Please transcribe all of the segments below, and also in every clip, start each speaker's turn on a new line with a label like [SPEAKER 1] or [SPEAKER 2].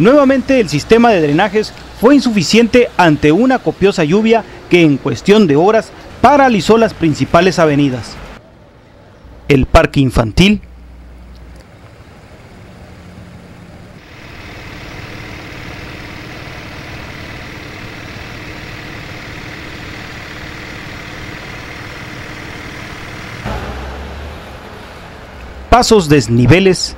[SPEAKER 1] Nuevamente el sistema de drenajes fue insuficiente ante una copiosa lluvia que en cuestión de horas paralizó las principales avenidas. El parque infantil pasos desniveles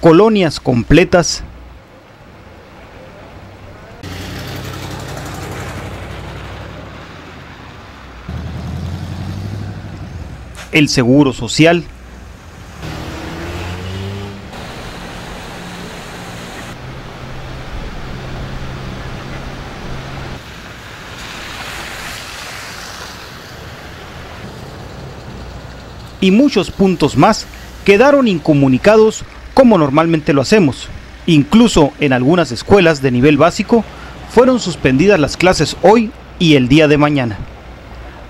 [SPEAKER 1] colonias completas. El seguro social. Y muchos puntos más quedaron incomunicados como normalmente lo hacemos. Incluso en algunas escuelas de nivel básico fueron suspendidas las clases hoy y el día de mañana.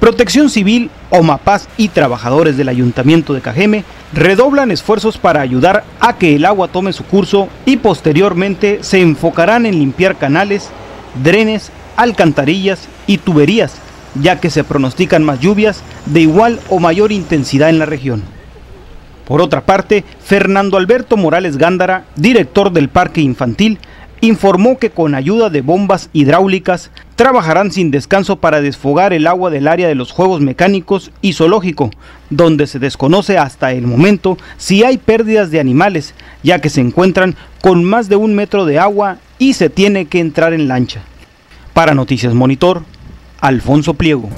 [SPEAKER 1] Protección Civil, OMAPAS y trabajadores del Ayuntamiento de Cajeme redoblan esfuerzos para ayudar a que el agua tome su curso y posteriormente se enfocarán en limpiar canales, drenes, alcantarillas y tuberías ya que se pronostican más lluvias de igual o mayor intensidad en la región. Por otra parte, Fernando Alberto Morales Gándara, director del Parque Infantil, informó que con ayuda de bombas hidráulicas trabajarán sin descanso para desfogar el agua del área de los juegos mecánicos y zoológico, donde se desconoce hasta el momento si hay pérdidas de animales, ya que se encuentran con más de un metro de agua y se tiene que entrar en lancha. Para Noticias Monitor, Alfonso Pliego.